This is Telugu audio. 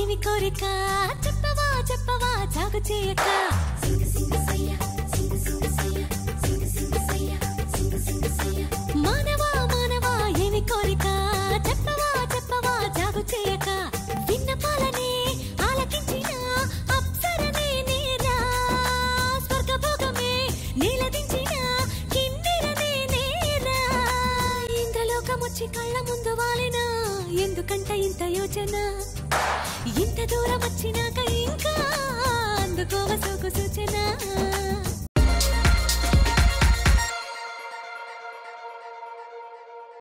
ఏమి కోరిక? చెప్పవా చెప్పవా జాగు చేయక. మానవా మానవా ఏమి కోరిక? చెప్పవా చెప్పవా జాగు చేయక. విన్నపాలనే ఆలకించిన అప్సరనే నేరా. స్వర్గభోగమే నీలదించిన కిన్నెరనే నేరా. ఇంద్రలోకమొచ్చి కళ్ళ ముందు వాలిన? ఎందుకంట ఇంత యోచన? 되돌아 마치 나가